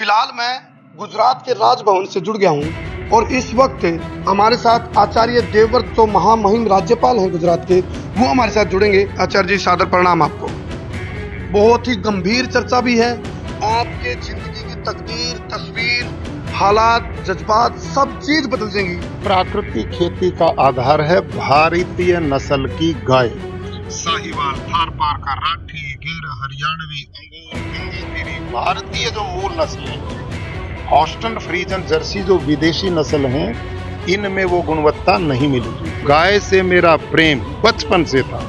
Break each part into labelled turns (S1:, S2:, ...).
S1: फ़िलहाल मैं गुजरात के राजभवन से जुड़ गया हूँ और इस वक्त हमारे साथ आचार्य देवव्रत जो महामहिम राज्यपाल हैं गुजरात के वो हमारे साथ जुड़ेंगे। आचार्य जी सादर प्रणाम आपको। बहुत ही गंभीर चर्चा भी है। आपके ज़िंदगी की तकदीर तस्वीर हालात जज्बात सब चीज़ बदल जाएँगी।
S2: प्राकृतिक खेती का आधार है भारतीय नस्ल की गाय। साहिवाल थार पार का राठी गिर हरियाणवी भारतीय जो मूल नस्ल है हॉस्टन फ्रीजन जर्सी जो विदेशी नस्ल है, इनमें वो गुणवत्ता नहीं मिलेगी गाय से मेरा प्रेम बचपन से था।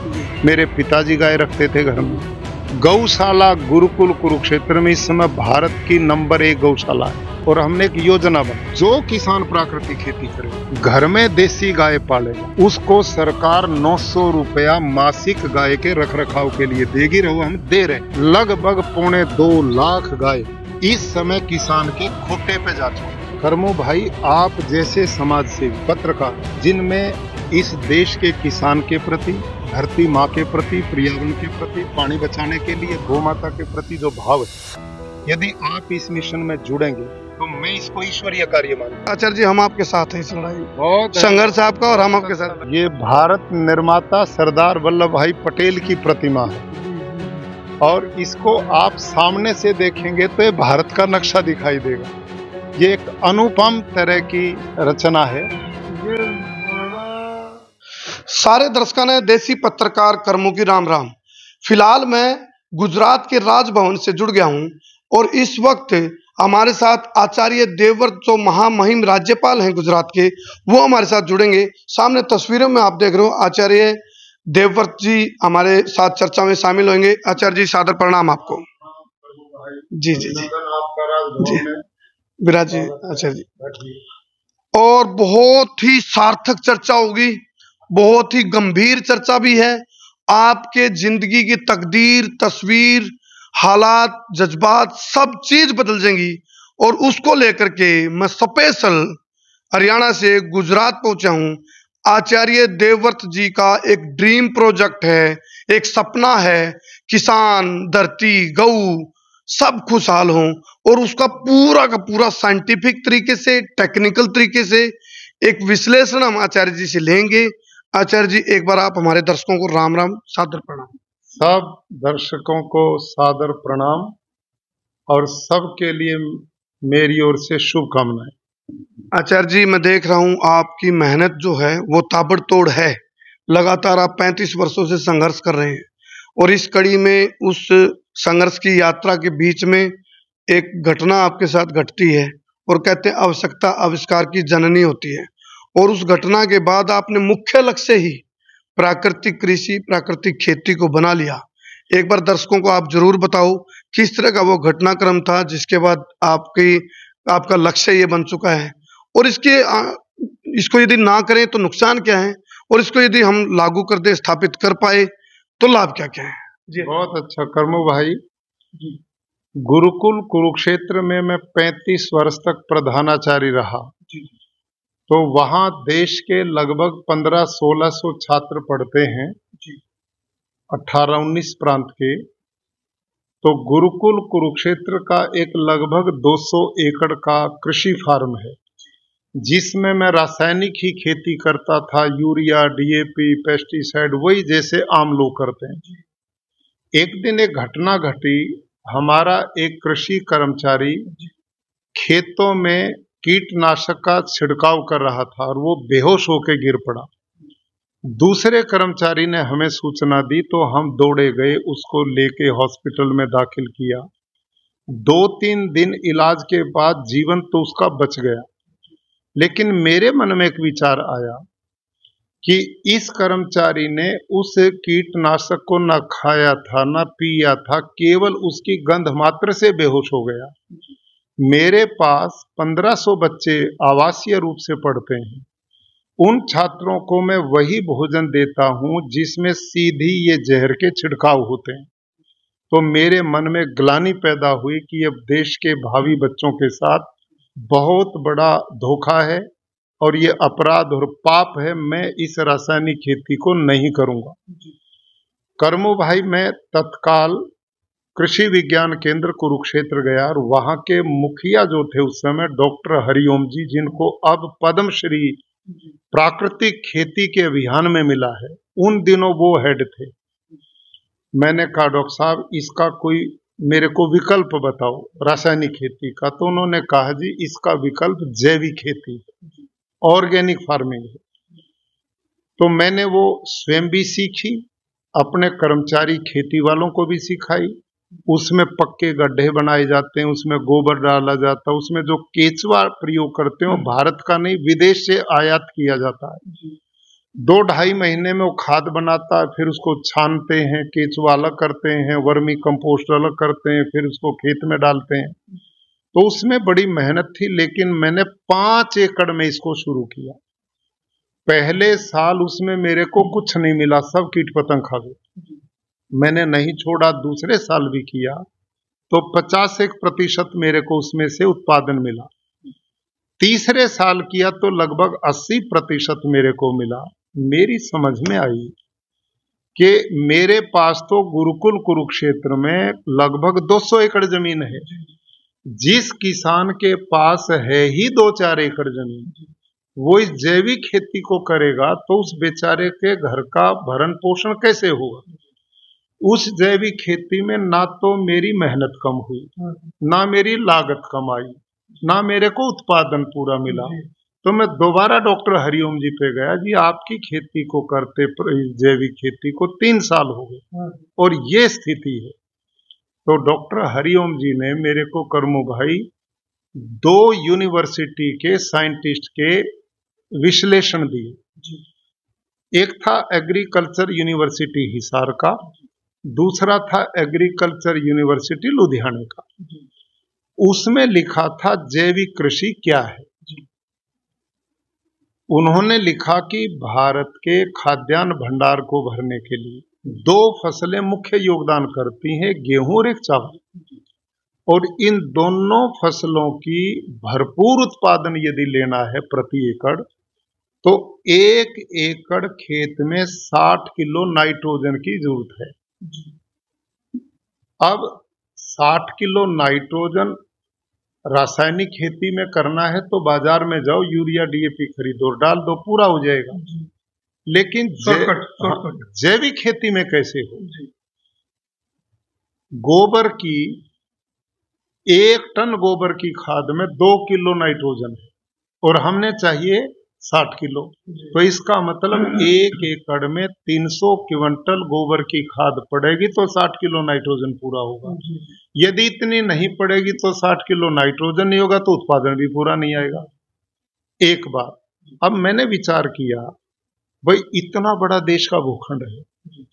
S2: मेरे पिताजी गाय रखते थे घर में। गौशाला गुरुकुल कुरुक्षेत्र में इस समय भारत की नंबर एक गौशाला है। और हमने एक योजना बनाई, जो किसान प्राकृतिक खेती करे। घर में देसी गाय पाले उसको सरकार नौ सौ रुपया मासिक गाय के रख रखाव के लिए देगी रहो हम दे रहे लगभग पौने दो लाख गाय इस समय किसान के खोटे पे जा चुके कर्मो भाई, आप जैसे समाज सेवी पत्रकार, जिनमें इस देश के किसान के प्रति धरती माँ के प्रति पर्यावरण के प्रति पानी बचाने के लिए गौ माता के प्रति जो भाव है यदि आप इस मिशन में जुड़ेंगे तो मैं इसको ईश्वरीय कार्य मानता
S1: आचार्य जी हम आपके साथ हैं इस लड़ाई
S2: बहुत
S1: संघर्ष आपका और हम आपके साथ।
S2: ये भारत निर्माता सरदार वल्लभ भाई पटेल की प्रतिमा है। और इसको आप सामने से देखेंगे तो ये भारत का नक्शा दिखाई देगा। ये एक अनुपम तरह की रचना है।
S1: सारे दर्शकों ने देसी पत्रकार कर्मों की राम राम। फ़िलहाल मैं गुजरात के राजभवन से जुड़ गया हूँ और इस वक्त हमारे साथ आचार्य देवव्रत जो महामहिम राज्यपाल हैं गुजरात के, वो हमारे साथ जुड़ेंगे। सामने तस्वीरों में आप देख रहे हो आचार्य देवव्रत जी हमारे साथ चर्चा में शामिल होंगे। आचार्य जी, सादर प्रणाम आपको। जी जी जी। जी। विराज जी, आचार्य जी। और बहुत ही सार्थक चर्चा होगी। बहुत ही गंभीर चर्चा भी है। आपके ज़िंदगी की तकदीर, तस्वीर, हालात, जज्बात सब चीज़ बदल जाएँगी और उसको लेकर के मैं स्पेशल हरियाणा से गुजरात पहुँचा हूँ। आचार्य देवव्रत जी का एक ड्रीम प्रोजेक्ट है, एक सपना है, किसान, धरती, गऊ, सब खुशहाल हों और उसका पूरा का पूरा साइंटिफिक तरीके से टेक्निकल तरीके से एक विश्लेषण हम आचार्य जी से लेंगे। आचार्य जी एक बार आप हमारे दर्शकों को राम राम सादर प्रणाम।
S2: सब दर्शकों को सादर प्रणाम और सबके लिए मेरी ओर से शुभकामनाएँ।
S1: आचार्य जी मैं देख रहा हूँ आपकी मेहनत जो है वो ताबड़तोड़ है। लगातार आप 35 वर्षों से संघर्ष कर रहे हैं और इस कड़ी में उस संघर्ष की यात्रा के बीच में एक घटना आपके साथ घटती है और कहते हैं आवश्यकता आविष्कार की जननी होती है। और उस घटना के बाद आपने मुख्य लक्ष्य ही प्राकृतिक कृषि, प्राकृतिक खेती को बना लिया। एक बार दर्शकों को आप ज़रूर बताओ किस तरह का वो घटनाक्रम था जिसके बाद आपकी, आपका लक्ष्य ये बन चुका है। और इसके इसको यदि ना करें तो नुकसान क्या है? और इसको यदि हम लागू कर दे, स्थापित कर पाए तो लाभ क्या क्या है? जी।
S2: बहुत अच्छा। कर्मो भाई, गुरुकुल कुरुक्षेत्र में मैं 35 वर्ष तक प्रधानाचारी रहा। तो वहाँ देश के लगभग 15-1600 छात्र पढ़ते हैं। अठारह उन्नीस प्रांत के। तो गुरुकुल कुरुक्षेत्र का एक लगभग 200 एकड़ का कृषि फार्म है। जिसमें मैं रासायनिक ही खेती करता था यूरिया डीएपी पेस्टिसाइड वही जैसे आम लोग करते हैं। एक दिन एक घटना घटी। हमारा एक कृषि कर्मचारी खेतों में कीटनाशक का छिड़काव कर रहा था और वो बेहोश होकर गिर पड़ा। दूसरे कर्मचारी ने हमें सूचना दी तो हम दौड़े गए, उसको लेके हॉस्पिटल में दाखिल किया। दो तीन दिन इलाज के बाद जीवन तो उसका बच गया। लेकिन मेरे मन में एक विचार आया कि इस कर्मचारी ने उस कीटनाशक को न खाया था, न पिया था, केवल उसकी गंध मात्र से बेहोश हो गया। मेरे पास 1500 बच्चे आवासीय रूप से पढ़ते हैं। उन छात्रों को मैं वही भोजन देता हूँ जिसमें सीधी ये जहर के छिड़काव होते हैं। तो मेरे मन में ग्लानी पैदा हुई कि अब देश के भावी बच्चों के साथ बहुत बड़ा धोखा है और ये अपराध और पाप है, मैं इस रासायनिक खेती को नहीं करूँगा। कर्मो भाई, मैं तत्काल कृषि विज्ञान केंद्र कुरुक्षेत्र गया और वहाँ के मुखिया जो थे उस समय डॉक्टर हरिओम जी, जिनको अब पद्मश्री प्राकृतिक खेती के अभियान में मिला है, उन दिनों वो हेड थे। मैंने कहा, डॉक्टर साहब, इसका कोई मेरे को विकल्प बताओ, रासायनिक खेती का। तो उन्होंने कहा, जी, इसका विकल्प जैविक खेती ऑर्गेनिक फ़ार्मिंग है। तो मैंने वो स्वयं भी सीखी, अपने कर्मचारी खेती वालों को भी सिखाई उसमें पक्के गड्ढे बनाए जाते हैं उसमें गोबर डाला जाता है उसमें जो केचवा प्रयोग करते हैं वो भारत का नहीं विदेश से आयात किया जाता है। दो ढाई महीने में वो खाद बनाता है फिर उसको छानते हैं केचुआ अलग करते हैं वर्मी कंपोस्ट अलग करते हैं फिर उसको खेत में डालते हैं। तो उसमें बड़ी मेहनत थी लेकिन मैंने पाँच एकड़ में इसको शुरू किया। पहले साल उसमें मेरे को कुछ नहीं मिला सब कीट पतंग खा गए। मैंने नहीं छोड़ा, दूसरे साल भी किया तो पचास एक प्रतिशत मेरे को उसमें से उत्पादन मिला। तीसरे साल किया तो लगभग अस्सी प्रतिशत मेरे को मिला। मेरी समझ में आई कि मेरे पास तो गुरुकुल कुरुक्षेत्र में लगभग 200 एकड़ ज़मीन है। जिस किसान के पास है ही दो चार एकड़ ज़मीन, वो इस जैविक खेती को करेगा तो उस बेचारे के घर का भरण पोषण कैसे होगा? उस जैविक खेती में ना तो मेरी मेहनत कम हुई ना मेरी लागत कम आई ना मेरे को उत्पादन पूरा मिला। तो मैं दोबारा डॉक्टर हरिओम जी पे गया जी आपकी खेती को करते जैविक खेती को तीन साल हो गए। और ये स्थिति है। तो डॉक्टर हरिओम जी ने मेरे को करमू भाई दो यूनिवर्सिटी के साइंटिस्ट के विश्लेषण दिए। एक था एग्रीकल्चर यूनिवर्सिटी हिसार का दूसरा था एग्रीकल्चर यूनिवर्सिटी लुधियाना का। उसमें लिखा था जैविक कृषि क्या है? उन्होंने लिखा कि भारत के खाद्यान्न भंडार को भरने के लिए दो फ़सलें मुख्य योगदान करती हैं गेहूँ और एक चावल। और इन दोनों फ़सलों की भरपूर उत्पादन यदि लेना है प्रति एकड़ तो एक एकड़ खेत में 60 किलो नाइट्रोजन की ज़रूरत है। अब 60 किलो नाइट्रोजन रासायनिक खेती में करना है तो बाज़ार में जाओ यूरिया डीएपी खरीदो डाल दो पूरा हो जाएगा। लेकिन हाँ, जैविक खेती में कैसे हो? गोबर की एक टन गोबर की खाद में दो किलो नाइट्रोजन है और हमने चाहिए साठ किलो। तो इसका मतलब एक एकड़ में तीन सौ क्विंटल गोबर की खाद पड़ेगी तो साठ किलो नाइट्रोजन पूरा होगा। यदि इतनी नहीं पड़ेगी तो साठ किलो नाइट्रोजन नहीं होगा तो उत्पादन भी पूरा नहीं आएगा। एक बार अब मैंने विचार किया भाई इतना बड़ा देश का भूखंड है।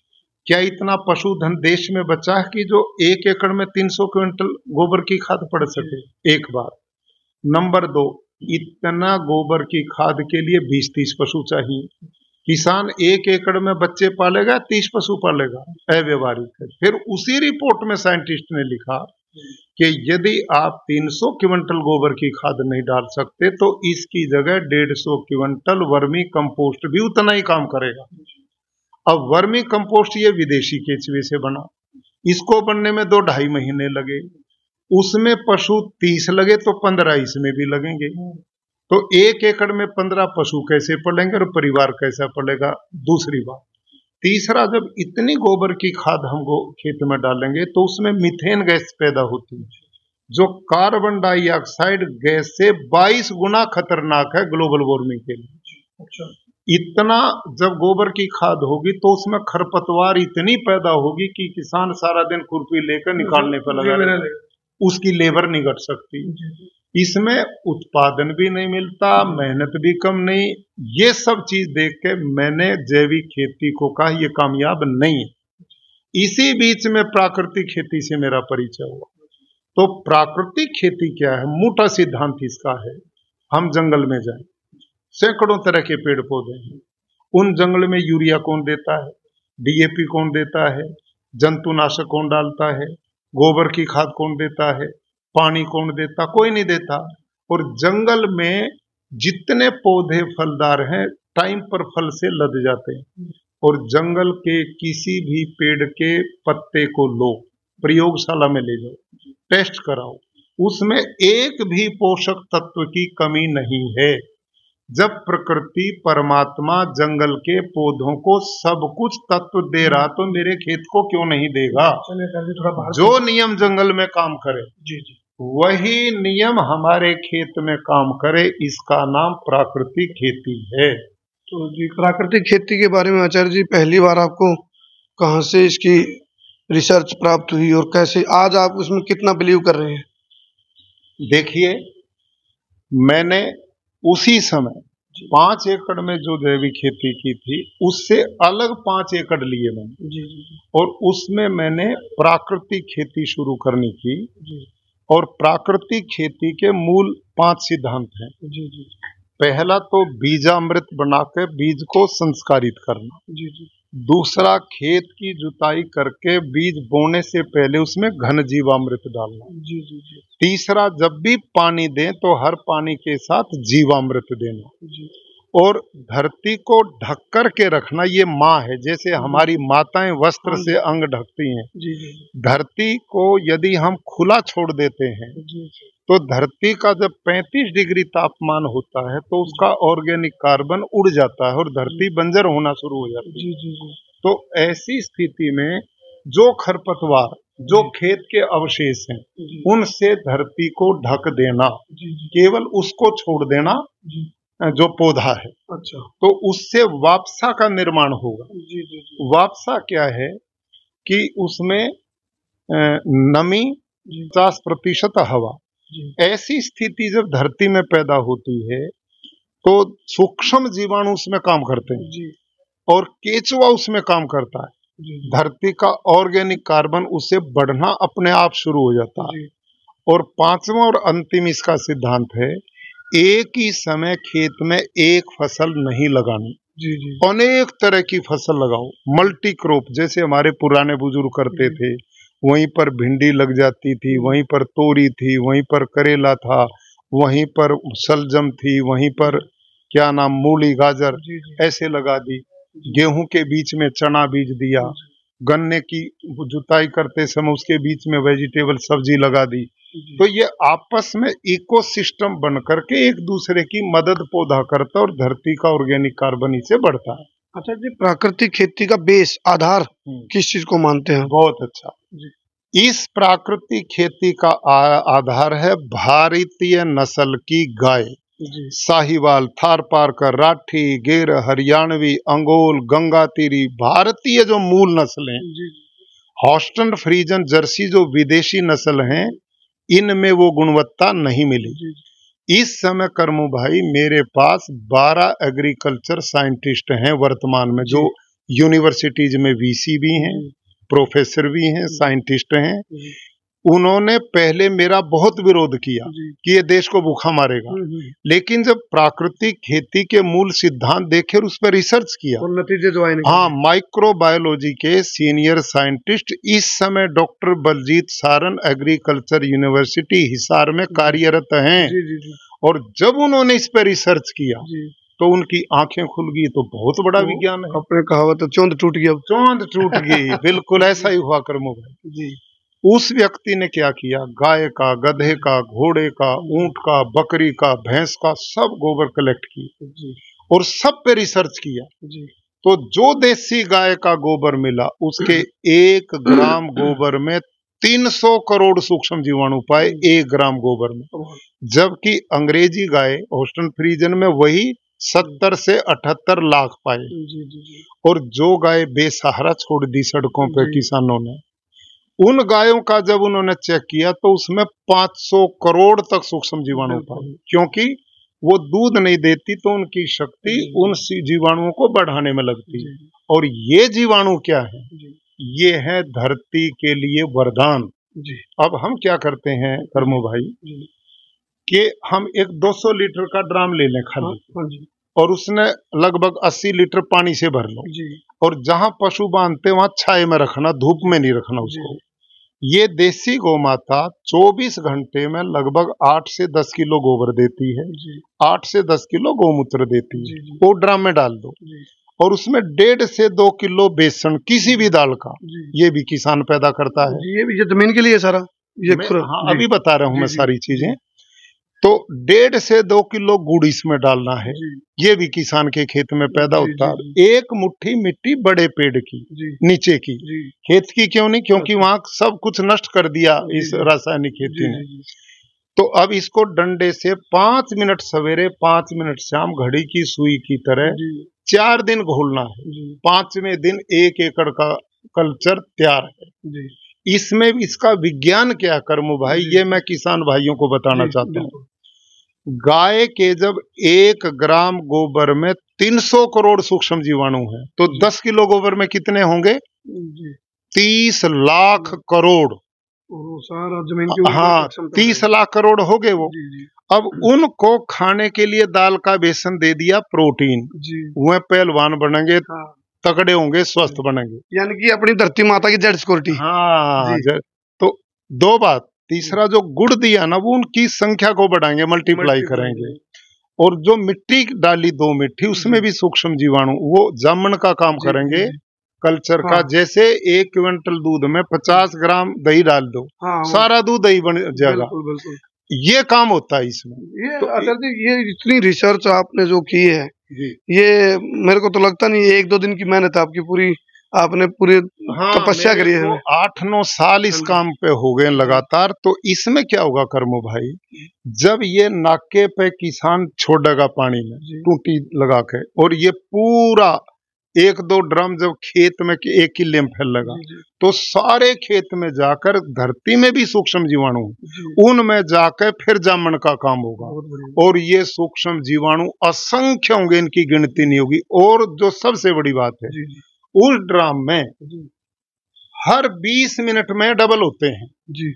S2: क्या इतना पशुधन देश में बचा है कि जो एक एकड़ में 300 क्विंटल गोबर की खाद पड़ सके? एक बार नंबर दो इतना गोबर की खाद के लिए बीस तीस पशु चाहिए। किसान एक एकड़ में बच्चे पालेगा, तीस पशु पालेगा, अव्यवहारिक है। फिर उसी रिपोर्ट में साइंटिस्ट ने लिखा कि यदि आप 300 क्विंटल गोबर की खाद नहीं डाल सकते तो इसकी जगह 150 क्विंटल वर्मी कंपोस्ट भी उतना ही काम करेगा। अब वर्मी कंपोस्ट ये विदेशी केचवे से बना। इसको बनने में दो ढाई महीने लगे। उसमें पशु तीस लगे तो पंद्रह इसमें भी लगेंगे। तो एक एकड़ में पंद्रह पशु कैसे पड़ेंगे और परिवार कैसा पड़ेगा? दूसरी बात तीसरा जब इतनी गोबर की खाद हम खेत में डालेंगे तो उसमें मिथेन गैस पैदा होती है जो कार्बन डाइऑक्साइड गैस से 22 गुना खतरनाक है ग्लोबल वार्मिंग के लिए। अच्छा। इतना जब गोबर की खाद होगी तो उसमें खरपतवार इतनी पैदा होगी कि किसान सारा दिन खुरपी लेकर निकालने पर लगा उसकी लेबर नहीं घट सकती। इसमें उत्पादन भी नहीं मिलता, मेहनत भी कम नहीं। ये सब चीज़ देख के मैंने जैविक खेती को कहा यह कामयाब नहीं है। इसी बीच में प्राकृतिक खेती से मेरा परिचय हुआ। तो प्राकृतिक खेती क्या है? मोटा सिद्धांत इसका है। हम जंगल में जाए, सैकड़ों तरह के पेड़ पौधे हैं। उन जंगल में यूरिया कौन देता है? डीएपी कौन देता है? जंतुनाशक कौन डालता है? गोबर की खाद कौन देता है? पानी कौन देता? कोई नहीं देता। और जंगल में जितने पौधे फलदार हैं, टाइम पर फल से लद जाते हैं। और जंगल के किसी भी पेड़ के पत्ते को लो, प्रयोगशाला में ले जाओ, टेस्ट कराओ। उसमें एक भी पोषक तत्व की कमी नहीं है। जब प्रकृति परमात्मा जंगल के पौधों को सब कुछ तत्व दे रहा तो मेरे खेत को क्यों नहीं देगा? जो नियम जंगल में काम करे
S1: जी जी।
S2: वही नियम हमारे खेत में काम करे इसका नाम प्राकृतिक खेती है।
S1: तो जी प्राकृतिक खेती के बारे में आचार्य जी पहली बार आपको कहाँ से इसकी रिसर्च प्राप्त हुई और कैसे आज आप उसमें कितना बिलीव कर रहे हैं?
S2: देखिए मैंने उसी समय पाँच एकड़ में जो जैविक खेती की थी उससे अलग पाँच एकड़ लिए मैंने।
S1: जी जी
S2: और उसमें मैंने प्राकृतिक खेती शुरू करनी की
S1: जी।
S2: और प्राकृतिक खेती के मूल पाँच सिद्धांत हैं।
S1: जी जी।
S2: पहला तो बीजामृत बनाकर बीज को संस्कारित करना।
S1: जी जी।
S2: दूसरा खेत की जुताई करके बीज बोने से पहले उसमें घन जीवामृत डालना।
S1: जी जी जी।
S2: तीसरा जब भी पानी दें तो हर पानी के साथ जीवामृत देना।
S1: जी।
S2: और धरती को ढक कर के रखना ये माँ है जैसे हमारी माताएँ वस्त्र से अंग ढकती हैं। धरती को यदि हम खुला छोड़ देते हैं तो धरती का जब 35 डिग्री तापमान होता है तो उसका ऑर्गेनिक कार्बन उड़ जाता है और धरती बंजर होना शुरू हो जाती है। तो ऐसी स्थिति में जो खरपतवार जो खेत के अवशेष हैं उनसे धरती को ढक देना केवल उसको छोड़ देना
S1: जी
S2: पौधा है।
S1: अच्छा।
S2: तो उससे वापसा का निर्माण होगा।
S1: जी जी जी।
S2: वापसा क्या है कि उसमें नमी पचास प्रतिशत हवा। ऐसी स्थिति जब धरती में पैदा होती है तो सूक्ष्म जीवाणु उसमें काम करते हैं।
S1: जी।
S2: और केचुआ उसमें काम करता है। धरती का ऑर्गेनिक कार्बन उससे बढ़ना अपने आप शुरू हो जाता है। और पांचवा और अंतिम इसका सिद्धांत है एक ही समय खेत में एक फ़सल नहीं लगानी।
S1: जी जी।
S2: अनेक तरह की फ़सल लगाओ। मल्टी क्रॉप जैसे हमारे पुराने बुज़ुर्ग करते थे वहीं पर भिंडी लग जाती थी वहीं पर तोरी थी वहीं पर करेला था वहीं पर सलजम थी वहीं पर क्या नाम मूली गाजर
S1: जी जी।
S2: ऐसे लगा दी। गेहूँ के बीच में चना बीज दिया। गन्ने की जुताई करते समय उसके बीच में वेजिटेबल सब्ज़ी लगा दी। तो ये आपस में इकोसिस्टम बन करके एक दूसरे की मदद पौधा करता है और धरती का ऑर्गेनिक कार्बन इससे बढ़ता है।
S1: अच्छा जी प्राकृतिक खेती का बेस आधार किस चीज़ को मानते हैं?
S2: बहुत अच्छा।
S1: जी।
S2: इस प्राकृतिक खेती का आधार है भारतीय नस्ल की गाय। साहिवाल थार पारकर राठी गिर हरियाणवी अंगोल गंगा तीरी भारतीय जो मूल नस्ल हैं। हॉस्टन फ्रीजन जर्सी जो विदेशी नस्ल हैं इनमें वो गुणवत्ता नहीं मिली। इस समय कर्मु भाई मेरे पास 12 एग्रीकल्चर साइंटिस्ट हैं वर्तमान में जो यूनिवर्सिटीज में वीसी भी हैं प्रोफेसर भी हैं साइंटिस्ट हैं। उन्होंने पहले मेरा बहुत विरोध किया कि ये देश को भूखा मारेगा।
S1: हम्म,
S2: लेकिन जब प्राकृतिक खेती के मूल सिद्धांत देखे और उस पर रिसर्च किया
S1: और नतीजे जो आए।
S2: हाँ माइक्रोबायोलॉजी के सीनियर साइंटिस्ट इस समय doctor Baljeet Saran agriculture university Hisar में कार्यरत हैं।
S1: जी जी जी।
S2: और जब उन्होंने इस पर रिसर्च किया तो उनकी आँखें खुल गई तो बहुत बड़ा
S1: तो
S2: विज्ञान है।
S1: अपने कहावत चौंध टूट गया।
S2: चौंध टूट गई बिल्कुल ऐसा ही हुआ कर्मो भाई
S1: जी।
S2: उस व्यक्ति ने क्या किया? गाय का गधे का घोड़े का ऊँट का बकरी का भैंस का सब गोबर कलेक्ट किया और सब पे रिसर्च किया।
S1: जी।
S2: तो जो देसी गाय का गोबर मिला उसके एक ग्राम गोबर में 300 करोड़ सूक्ष्म जीवाणु पाए एक ग्राम गोबर में। जबकि अंग्रेज़ी गाय होस्टन फ्रीजन में वही 70 से 78 लाख पाए।
S1: जी जी जी।
S2: और जो गाय बेसहारा छोड़ दी सड़कों
S1: पर
S2: किसानों ने उन गायों का जब उन्होंने चेक किया तो उसमें 500 करोड़ तक सूक्ष्म जीवाणु। पाए। क्योंकि वो दूध नहीं देती तो उनकी शक्ति उन जीवाणुओं को बढ़ाने में लगती। है और ये जीवाणु क्या है? ये है धरती के लिए वरदान। अब हम क्या करते हैं कर्मो भाई? कि हम एक 200 लीटर का ड्राम ले लें
S1: हाँ
S2: खाली।
S1: हाँ जी।
S2: और उसने लगभग 80 लीटर पानी से भर लो।
S1: जी।
S2: और जहाँ पशु बांधते वहाँ छाए में रखना धूप में नहीं रखना उसको। ये देसी गौ माता 24 घंटे में लगभग 8 से 10 किलो गोबर देती है।
S1: आठ
S2: 8 से 10 किलो गौमूत्र देती है। वो ड्राम में डाल दो। और उसमें डेढ़ से दो किलो बेसन किसी भी दाल का ये भी किसान पैदा करता है।
S1: ये भी ये ज़मीन के लिए सारा। ये
S2: हाँ, अभी बता रहा हूँ मैं सारी चीज़ें। तो डेढ़ से दो किलो गुड़ इसमें डालना है। ये भी किसान के खेत में पैदा होता है एक मुट्ठी मिट्टी बड़े पेड़ की नीचे की। खेत की क्यों नहीं? क्योंकि
S1: अच्छा।
S2: वहाँ सब कुछ नष्ट कर दिया इस रासायनिक खेती ने। तो अब इसको डंडे से पाँच मिनट सवेरे पाँच मिनट शाम घड़ी की सुई की तरह चार दिन घोलना है। पाँचवें दिन एक एकड़ का कल्चर तैयार है। इसमें इसका विज्ञान क्या है, कर्मू भाई? ये मैं किसान भाइयों को बताना चाहता हूँ। गाय के जब एक ग्राम गोबर में 300 करोड़ सूक्ष्म जीवाणु हैं तो
S1: जी।
S2: 10 किलो गोबर में कितने होंगे?
S1: जी।
S2: 30 लाख करोड़।
S1: सारा ज़मीन के
S2: हाँ तीस
S1: है।
S2: लाख करोड़ हो गए वो।
S1: जी जी।
S2: अब उनको खाने के लिए दाल का बेसन दे दिया प्रोटीन।
S1: जी।
S2: वह पहलवान बनेंगे
S1: हाँ
S2: तगड़े होंगे स्वस्थ बनेंगे।
S1: यानी कि अपनी धरती माता की जेड सिक्योरिटी
S2: हाँ
S1: जी।
S2: तो दो बात तीसरा जो। गुड़ दिया ना वो उनकी संख्या को बढ़ाएँगे मल्टीप्लाई करेंगे। और जो मिट्टी डाली दो मिट्टी उसमें भी सूक्ष्म जीवाणु वो जामन का काम करेंगे
S1: जी, जी।
S2: कल्चर का
S1: हाँ।
S2: जैसे एक क्विंटल दूध में पचास ग्राम दही डाल दो
S1: हाँ
S2: सारा दूध दही बन जाएगा।
S1: बिल्कुल बिल्कुल।
S2: ये काम होता है इसमें।
S1: ये
S2: तो
S1: असल ये इतनी रिसर्च आपने जो की है
S2: जी
S1: ये मेरे को तो लगता नहीं एक दो दिन की मेहनत आपकी पूरी। आपने पूरी
S2: हाँ
S1: तपस्या करी है।
S2: आठ नौ साल इस काम पे हो गए लगातार तो इसमें क्या होगा कर्मो भाई? जब ये नाके पे किसान छोड़ेगा पानी में टूटी लगा के और ये पूरा एक दो ड्रम जब खेत में एक ही
S1: जी, जी,
S2: तो सारे खेत में जाकर धरती में भी सूक्ष्म जीवाणु उनमें जाकर फिर जामन का काम होगा। और ये सूक्ष्म जीवाणु असंख्य होंगे इनकी गिनती नहीं होगी। और जो सबसे बड़ी बात है उस ड्राम में हर 20 मिनट में डबल होते हैं।
S1: जी।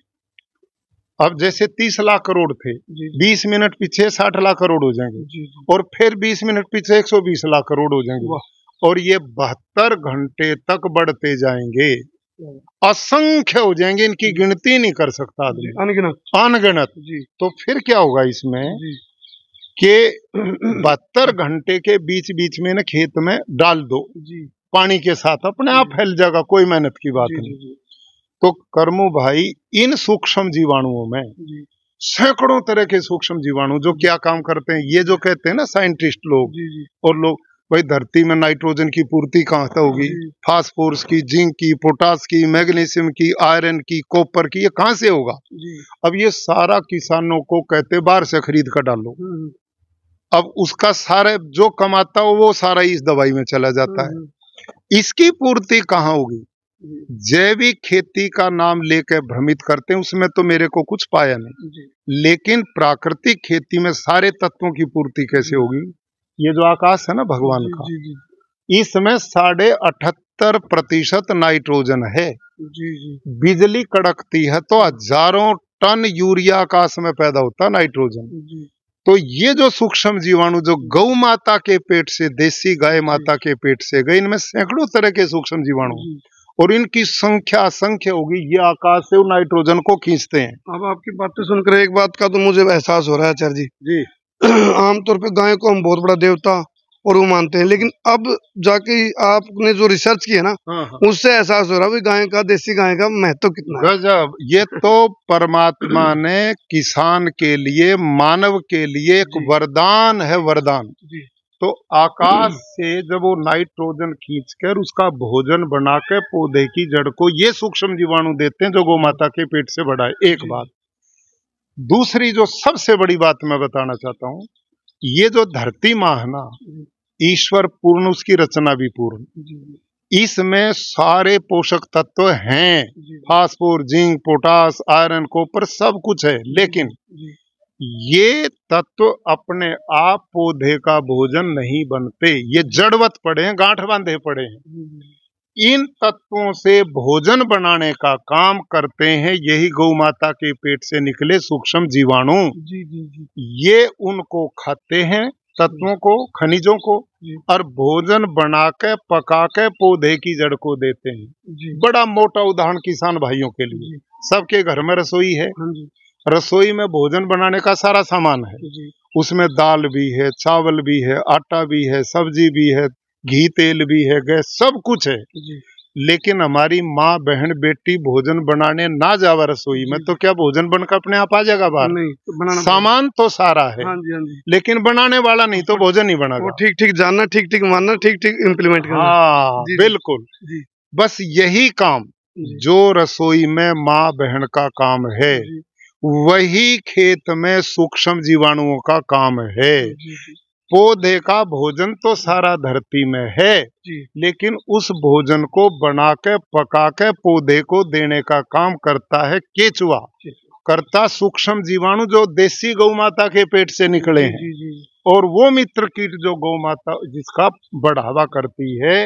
S2: अब जैसे 30 लाख करोड़ थे
S1: जी
S2: 20 मिनट पीछे 60 लाख करोड़ हो जाएँगे। और फिर 20 मिनट पीछे 120 लाख करोड़ हो जाएँगे। और ये बहत्तर घंटे तक बढ़ते जाएँगे। असंख्य हो जाएँगे इनकी गिनती नहीं कर सकता आदमी।
S1: अनगिनत।
S2: अनगिनत। तो फिर क्या होगा इसमें
S1: जी।
S2: कि बहत्तर घंटे के बीच बीच में ना खेत में डाल दो।
S1: जी।
S2: पानी के साथ अपने आप फैल जाएगा कोई मेहनत की बात
S1: जी
S2: नहीं।
S1: जी
S2: तो कर्मू भाई इन सूक्ष्म जीवाणुओं में सैकड़ों तरह के सूक्ष्म जीवाणु जो क्या काम करते हैं ये जो कहते हैं ना साइंटिस्ट लोग
S1: जी जी।
S2: और लोग भाई धरती में नाइट्रोजन की पूर्ति कहाँ से होगी। फास्फोरस की जिंक की पोटास की मैग्नीशियम की आयरन की कॉपर की ये कहाँ से होगा? अब ये सारा किसानों को कहते बाहर से खरीद कर डालो।
S1: हम्म,
S2: अब उसका सारा जो कमाता हो वो सारा इस दवाई में चला जाता है।
S1: हम्म,
S2: इसकी पूर्ति कहाँ होगी? जैविक खेती का नाम लेकर भ्रमित करते हैं उसमें तो मेरे को कुछ पाया नहीं। लेकिन प्राकृतिक खेती में सारे तत्वों की पूर्ति कैसे होगी? ये जो आकाश है ना भगवान का
S1: जी जी।
S2: इसमें साढ़े अठहत्तर प्रतिशत नाइट्रोजन है।
S1: जी जी।
S2: बिजली कड़कती है तो हज़ारों टन यूरिया आकाश में पैदा होता नाइट्रोजन। तो ये जो सूक्ष्म जीवाणु जो गौ माता के पेट से देसी गाय माता के पेट से गए इनमें सैकड़ों तरह के सूक्ष्म जीवाणु और इनकी संख्या असंख्य होगी। ये आकाश से नाइट्रोजन को खींचते हैं।
S1: अब आपकी बातें सुनकर एक बात का तो मुझे एहसास हो रहा है आचार्य जी।
S2: जी।
S1: आमतौर पे गाय को हम बहुत बड़ा देवता और वो मानते हैं लेकिन अब जाके आपने जो रिसर्च किया है ना
S2: हाँ हाँ।
S1: उससे एहसास हो रहा है गाय का देसी गाय का महत्व कितना
S2: गजब ये तो परमात्मा ने किसान के लिए मानव के लिए एक वरदान है वरदान। तो आकाश से जब वो नाइट्रोजन खींचकर उसका भोजन बनाकर पौधे की जड़ को ये सूक्ष्म जीवाणु देते हैं जो गौ माता के पेट से बढ़ा है एक बात। दूसरी जो सबसे बड़ी बात मैं बताना चाहता हूँ ये जो धरती माँ है ना ईश्वर पूर्ण उसकी रचना भी पूर्ण। इसमें सारे पोषक तत्व हैं phosphor zinc potash iron copper सब कुछ है लेकिन ये तत्व अपने आप पौधे का भोजन नहीं बनते ये जड़वत पड़े हैं गांठ बांधे पड़े हैं। इन तत्वों से भोजन बनाने का काम करते हैं यही गौ माता के पेट से निकले सूक्ष्म जीवाणु।
S1: जी जी जी।
S2: ये उनको खाते हैं तत्वों को खनिजों को और भोजन बना के पका के पौधे की जड़ को देते हैं।
S1: जी।
S2: बड़ा मोटा उदाहरण किसान भाइयों के लिए। सबके घर में रसोई है।
S1: हाँ
S2: रसोई में भोजन बनाने का सारा सामान है। उसमें दाल भी है चावल भी है आटा भी है सब्ज़ी भी है घी तेल भी है गैस सब कुछ है। लेकिन हमारी माँ बहन बेटी भोजन बनाने ना जावा रसोई में तो क्या भोजन बनकर अपने आप आ जाएगा बाहर?
S1: नहीं तो बनाना
S2: सामान तो सारा है।
S1: हाँ जी हाँ जी।
S2: लेकिन बनाने वाला नहीं तो भोजन ही
S1: वो
S2: बनेगा
S1: ठीक ठीक जानना ठीक ठीक मानना ठीक ठीक इम्प्लीमेंट करना।
S2: हाँ। बिल्कुल।
S1: जी।
S2: बस यही काम
S1: जो।
S2: रसोई में माँ बहन का काम है वही खेत में सूक्ष्म जीवाणुओं का काम है। पौधे का भोजन तो सारा धरती में है लेकिन उस भोजन को बना के पका के पौधे को देने का काम करता है केचुआ। करता सूक्ष्म जीवाणु जो देसी गौ माता के पेट से निकले हैं। और वो मित्र कीट जो गौ माता जिसका बढ़ावा करती है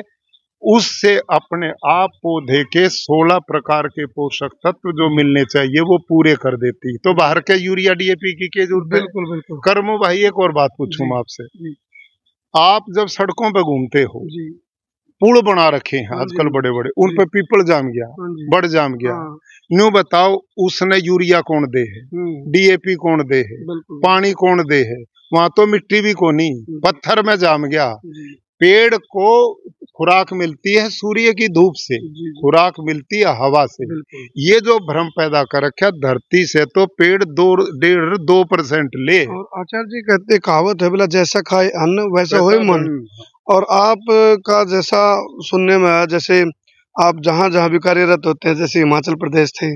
S2: उससे अपने आप पौधे के 16 प्रकार के पोषक तत्व जो मिलने चाहिए वो पूरे कर देती। तो बाहर के यूरिया डीएपी की के ज़रूरत
S1: बिल्कुल बिल्कुल।
S2: कर्मो भाई एक और बात पूछूँ आपसे। आप जब सड़कों पे घूमते हो पुल बना रखे हैं
S1: हाँ
S2: आजकल बड़े बड़े उन पर पीपल जाम गया
S1: हाँ जी।
S2: बड़ जाम गया।
S1: हाँ।
S2: न्यू बताओ उसने यूरिया कौन दे है?
S1: हम्म,
S2: डीएपी कौन दे है? पानी कौन दे है? वहाँ तो मिट्टी भी कोनी
S1: हम्म।
S2: पत्थर में जाम गया।
S1: जी।
S2: पेड़ को खुराक मिलती है सूर्य की धूप से। खुराक मिलती है हवा से। ये जो भ्रम पैदा कर रखा धरती से तो पेड़ दो डेढ़ दो परसेंट ले।
S1: आचार्य जी कहते कहावत है बोला जैसा खाए अन्न वैसा
S2: हो
S1: मन।
S2: मन।
S1: और आप का जैसा सुनने में आया जैसे आप जहाँ जहाँ भी कार्यरत होते हैं जैसे हिमाचल प्रदेश थे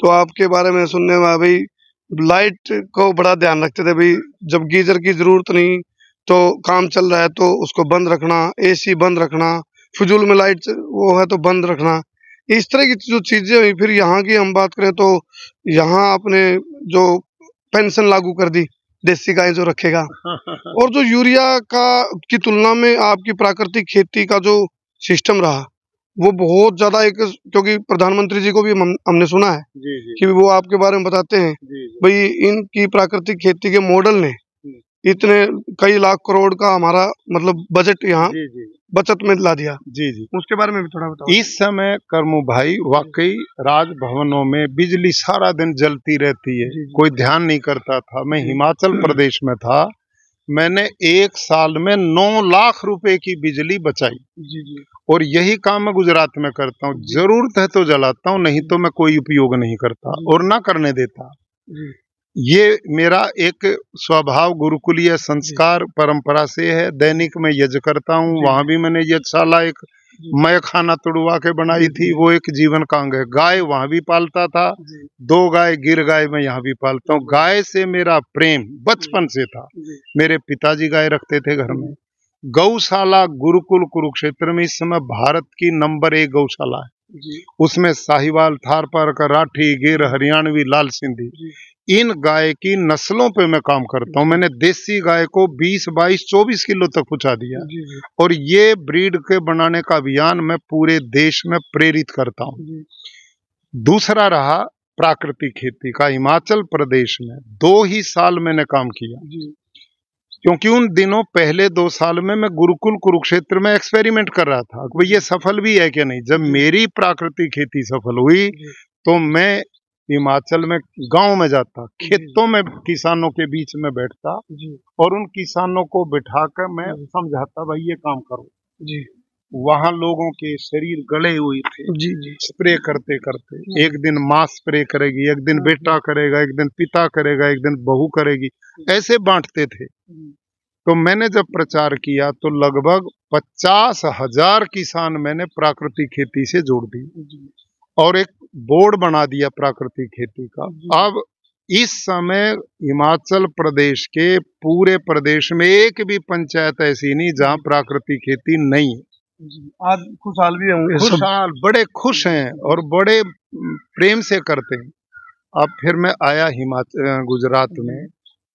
S1: तो आपके बारे में सुनने में भाई लाइट को बड़ा ध्यान रखते थे भाई जब गीजर की ज़रूरत नहीं तो काम चल रहा है तो उसको बंद रखना एसी बंद रखना फिजूल में लाइट वो है तो बंद रखना। इस तरह की जो चीज़ें हुई फिर यहाँ की हम बात करें तो यहाँ आपने जो पेंशन लागू कर दी देसी गाय जो रखेगा। और जो यूरिया का की तुलना में आपकी प्राकृतिक खेती का जो सिस्टम रहा वो बहुत ज़्यादा एक क्योंकि प्रधानमंत्री जी को भी हम, हमने सुना है
S2: जी जी।
S1: कि वो आपके बारे में बताते हैं भाई इनकी प्राकृतिक खेती के मॉडल ने इतने कई लाख करोड़ का हमारा मतलब बजट यहाँ बचत में ला दिया।
S2: जी जी।
S1: उसके बारे में भी थोड़ा बताओ।
S2: इस समय कर्मू भाई वाकई राजभवनों में बिजली सारा दिन जलती रहती है।
S1: जी, जी।
S2: कोई ध्यान नहीं करता था। मैं हिमाचल प्रदेश में था। मैंने एक साल में नौ लाख रुपए की बिजली बचाई।
S1: जी जी।
S2: और यही काम मैं गुजरात में करता हूँ। ज़रूरत है तो जलाता हूँ नहीं तो मैं कोई उपयोग नहीं करता और ना करने देता। ये मेरा एक स्वभाव गुरुकुलीय संस्कार परंपरा से है। दैनिक में यज्ञ करता हूँ। वहाँ भी मैंने यज्ञशाला एक। मैं खाना तुड़वा के बनाई थी वो एक जीवन कांग है। गाय वहाँ भी पालता था दो गाय गिर गाय मैं यहाँ भी पालता हूँ। गाय से मेरा प्रेम बचपन से था। मेरे पिताजी गाय रखते थे घर में। गौशाला गुरुकुल कुरुक्षेत्र में इस समय भारत की नंबर एक गौशाला है। उसमें साहिवाल थारपारकर राठी गिर हरियाणवी लाल सिंधी। इन गाय की नस्लों पे मैं काम करता हूँ। मैंने देसी गाय को 20, 22, 24 किलो तक पहुँचा दिया।
S1: जी जी।
S2: और ये ब्रीड के बनाने का अभियान मैं पूरे देश में प्रेरित करता हूँ। दूसरा रहा प्राकृतिक खेती का। हिमाचल प्रदेश में दो ही साल मैंने काम किया।
S1: जी।
S2: क्योंकि उन दिनों पहले दो साल में मैं गुरुकुल कुरुक्षेत्र में एक्सपेरिमेंट कर रहा था। भाई ये सफल भी है क्या नहीं? जब मेरी प्राकृतिक खेती सफल हुई तो मैं हिमाचल में गाँव में जाता खेतों में किसानों के बीच में बैठता और उन किसानों को बिठाकर मैं समझाता भाई ये काम करो।
S1: जी।
S2: वहाँ लोगों के शरीर गले हुए थे।
S1: जी जी।
S2: स्प्रे करते करते। एक दिन माँ स्प्रे करेगी एक दिन बेटा करेगा एक दिन पिता करेगा एक दिन बहू करेगी। ऐसे बांटते थे। तो मैंने जब प्रचार किया तो लगभग पचास हज़ार किसान मैंने प्राकृतिक खेती से जोड़ दी और एक बोर्ड बना दिया प्राकृतिक खेती का। अब इस समय हिमाचल प्रदेश के पूरे प्रदेश में एक भी पंचायत ऐसी नहीं जहाँ प्राकृतिक खेती नहीं है।
S1: आज खुशहाल भी होंगे।
S2: खुशहाल बड़े खुश हैं और बड़े प्रेम से करते हैं। अब फिर मैं आया हिमाचल गुजरात में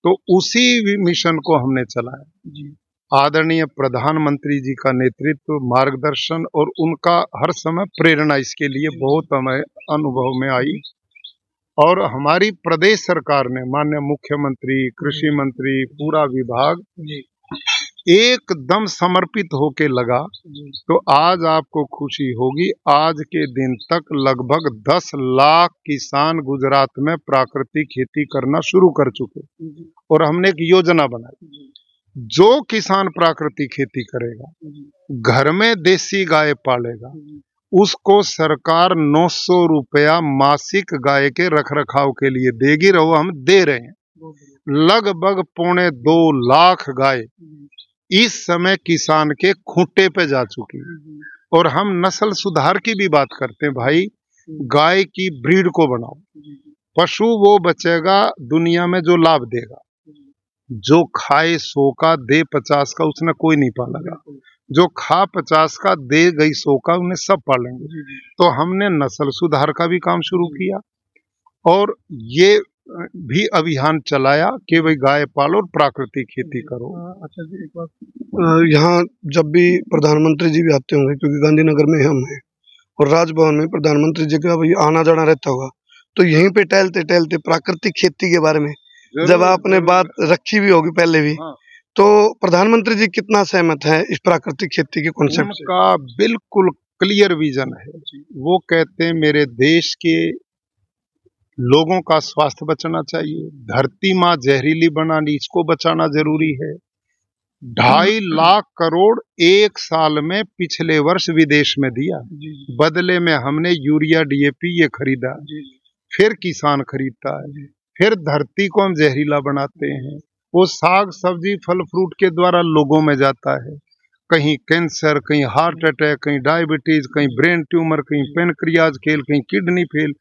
S2: तो उसी मिशन को हमने चलाया।
S1: जी।
S2: आदरणीय प्रधानमंत्री जी का नेतृत्व मार्गदर्शन और उनका हर समय प्रेरणा इसके लिए बहुत हमें अनुभव में आई। और हमारी प्रदेश सरकार ने माननीय मुख्यमंत्री कृषि मंत्री पूरा विभाग एकदम समर्पित होके लगा तो आज आपको खुशी होगी। आज के दिन तक लगभग 10 लाख किसान गुजरात में प्राकृतिक खेती करना शुरू कर चुके। और हमने एक योजना बनाई।
S1: जी
S2: किसान प्राकृतिक खेती करेगा घर में देसी गाय पालेगा उसको सरकार 900 रुपया मासिक गाय के रख रखाव के लिए देगी रहो हम दे रहे हैं। लगभग पौने दो लाख गाय इस समय किसान के खूंटे पे जा चुकी है। और हम नस्ल सुधार की भी बात करते हैं भाई गाय की ब्रीड को बनाओ। पशु वो बचेगा दुनिया में जो लाभ देगा। जो खाए सौ का दे पचास का उसने कोई नहीं पालेगा। जो खा पचास का दे गई सौ का उन्हें सब पालेंगे। तो हमने नस्ल सुधार का भी काम शुरू किया और ये भी अभियान चलाया कि भाई गाय पालो और प्राकृतिक खेती करो।
S1: अच्छा जी एक बात। यहाँ जब भी प्रधानमंत्री जी भी आते होंगे क्योंकि गांधीनगर में हम हैं और राजभवन में प्रधानमंत्री जी का भी आना जाना रहता होगा तो यहीं पे टहलते टहलते प्राकृतिक खेती के बारे में जब आपने बात रखी भी होगी पहले भी
S2: हाँ।
S1: तो प्रधानमंत्री जी कितना सहमत है इस प्राकृतिक खेती के कॉन्सेप्ट
S2: का बिल्कुल क्लियर विजन है। वो कहते हैं मेरे देश के लोगों का स्वास्थ्य बचाना चाहिए धरती माँ जहरीली बनानी इसको बचाना ज़रूरी है। ढाई लाख करोड़ एक साल में पिछले वर्ष विदेश में दिया। बदले में हमने यूरिया डीएपी ये खरीदा। फिर किसान खरीदता है। फिर धरती को हम जहरीला बनाते हैं। वो साग, सब्ज़ी, फल, फ्रूट के द्वारा लोगों में जाता है। कहीं कैंसर, कहीं हार्ट अटैक, कहीं डायबिटीज़, कहीं ब्रेन ट्यूमर, कहीं पेनक्रियाज खेल, कहीं किडनी फेल।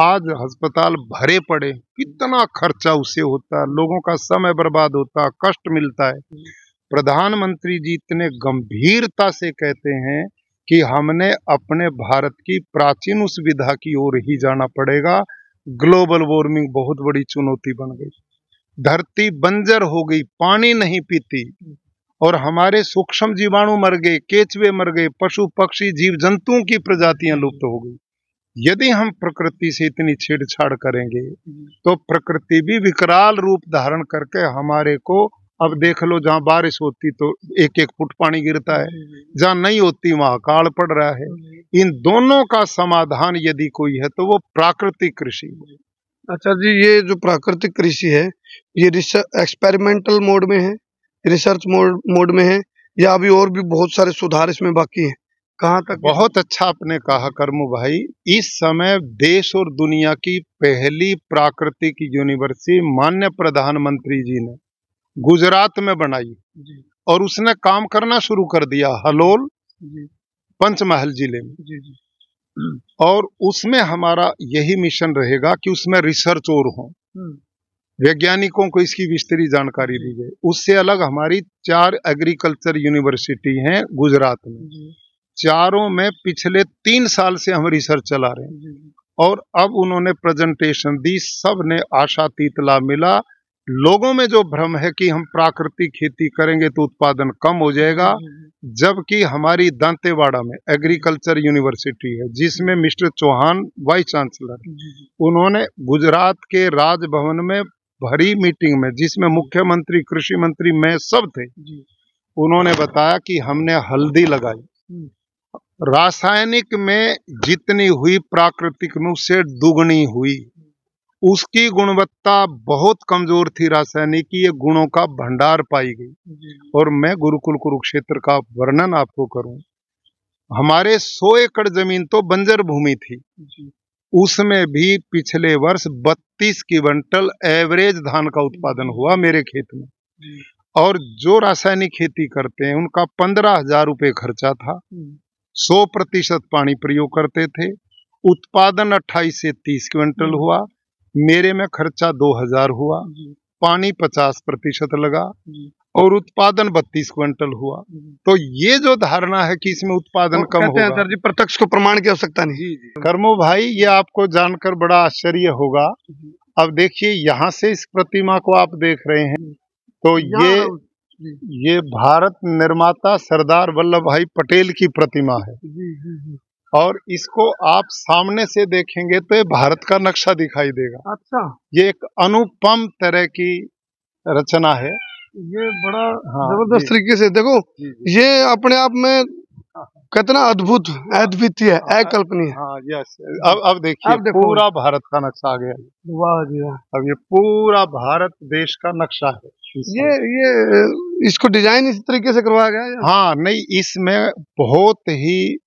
S2: आज अस्पताल भरे पड़े। कितना खर्चा उसे होता, लोगों का समय बर्बाद होता, कष्ट मिलता है। प्रधानमंत्री जी इतने गंभीरता से कहते हैं कि हमने अपने भारत की प्राचीन उस विधा की ओर ही जाना पड़ेगा। ग्लोबल वार्मिंग बहुत बड़ी चुनौती बन गई। धरती बंजर हो गई, पानी नहीं पीती और हमारे सूक्ष्म जीवाणु मर गए, केचवे मर गए, पशु, पक्षी जीव जंतुओं की प्रजातियाँ लुप्त हो गई। यदि हम प्रकृति से इतनी छेड़छाड़ करेंगे तो प्रकृति भी विकराल रूप धारण करके हमारे को अब देख लो जहाँ बारिश होती तो एक एक फुट पानी गिरता है। जहाँ नहीं होती वहाँ काल पड़ रहा है। इन दोनों का समाधान यदि कोई है तो वो प्राकृतिक कृषि है।
S1: अच्छा जी ये जो प्राकृतिक कृषि है ये एक्सपेरिमेंटल मोड में है रिसर्च मोड मोड में है या अभी और भी बहुत सारे सुधार इसमें बाकी हैं? कहाँ तक?
S2: बहुत अच्छा आपने कहा कर्मू भाई। इस समय देश और दुनिया की पहली प्राकृतिक यूनिवर्सिटी मान्य प्रधानमंत्री जी ने गुजरात में बनाई। और उसने काम करना शुरू कर दिया हलोल पंचमहल ज़िले में।
S1: जी जी।
S2: और उसमें हमारा यही मिशन रहेगा कि उसमें रिसर्च और हो।
S1: हम्म,
S2: वैज्ञानिकों को इसकी विस्तृत जानकारी दी जाए उससे अलग हमारी चार एग्रीकल्चर यूनिवर्सिटी हैं गुजरात में। चारों में पिछले तीन साल से हम रिसर्च चला रहे हैं। और अब उन्होंने प्रेजेंटेशन दी सबने आशातीत लाभ मिला लोगों में जो भ्रम है कि हम प्राकृतिक खेती करेंगे तो उत्पादन कम हो जाएगा जबकि हमारी दांतेवाड़ा में एग्रीकल्चर यूनिवर्सिटी है जिसमें मिस्टर चौहान वाइस चांसलर उन्होंने गुजरात के राजभवन में भरी मीटिंग में जिसमें मुख्यमंत्री कृषि मंत्री मैं सब थे उन्होंने बताया कि हमने हल्दी लगाई।
S1: हम्म,
S2: रासायनिक में जितनी हुई प्राकृतिक में उससे दुगनी हुई। उसकी गुणवत्ता बहुत कमज़ोर थी रासायनिक की ये गुणों का भंडार पाई गई। और मैं गुरुकुल कुरुक्षेत्र का वर्णन आपको करूँ। हमारे 100 एकड़ ज़मीन तो बंजर भूमि थी। उसमें भी पिछले वर्ष 32 क्विंटल एवरेज धान का उत्पादन हुआ मेरे खेत में। और जो रासायनिक खेती करते हैं उनका पंद्रह हज़ार रुपये खर्चा था। सौ प्रतिशत पानी प्रयोग करते थे। उत्पादन 28 से 30 क्विंटल हुआ। मेरे में खर्चा 2000 हुआ पानी 50 प्रतिशत लगा और उत्पादन 32 क्विंटल हुआ। तो ये जो धारणा है कि इसमें उत्पादन कम होगा।
S1: सर जी प्रत्यक्ष को प्रमाण की आवश्यकता नहीं।
S2: कर्मो भाई ये आपको जानकर बड़ा आश्चर्य होगा। अब देखिए यहाँ से इस प्रतिमा को आप देख रहे हैं। तो ये ये भारत निर्माता सरदार वल्लभ भाई पटेल की प्रतिमा है। और इसको आप सामने से देखेंगे तो ये भारत का नक्शा दिखाई देगा।
S1: अच्छा।
S2: ये एक अनुपम तरह की रचना है।
S1: ये बड़ा
S2: हाँ,
S1: ज़बरदस्त तरीके से देखो ये अपने आप में कितना अद्भुत अद्वितीय है। अकल्पनीय।
S2: हाँ यस अब अब देखिए पूरा भारत का नक्शा आ गया।
S1: वाह जी वाह।
S2: अब ये पूरा भारत देश का नक्शा है।
S1: ये ये इसको डिज़ाइन इस तरीके से करवाया गया है
S2: हाँ नहीं इसमें बहुत ही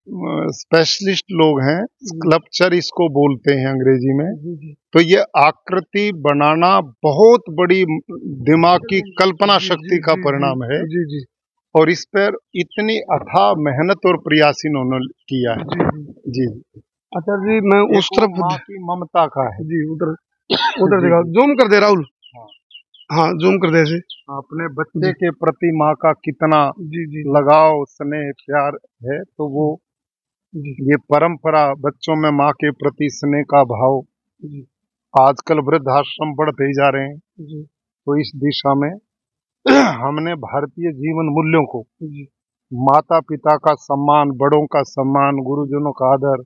S2: स्पेशलिस्ट लोग हैं। स्कल्पचर इसको बोलते हैं अंग्रेज़ी में। तो ये आकृति बनाना बहुत बड़ी दिमाग की कल्पना शक्ति का परिणाम है।
S1: जी जी।
S2: और इस पर इतनी अथा मेहनत और प्रयास इन्होंने किया है।
S1: जी जी।
S2: जी।
S1: जी मैं उस तरफ़
S2: की ममता का है।
S1: जी उधर उधर देखा। जूम कर दे राहुल।
S2: हाँ।
S1: जूम कर दे
S2: अपने बच्चे के प्रति माँ का कितना
S1: जी जी।
S2: लगाव स्नेह प्यार है तो वो ये परंपरा बच्चों में माँ के प्रति स्नेह का भाव आजकल वृद्धाश्रम बढ़ते ही जा रहे हैं।
S1: जी।
S2: तो इस दिशा में हमने भारतीय जीवन मूल्यों को
S1: जी।
S2: माता पिता का सम्मान बड़ों का सम्मान गुरुजनों का आदर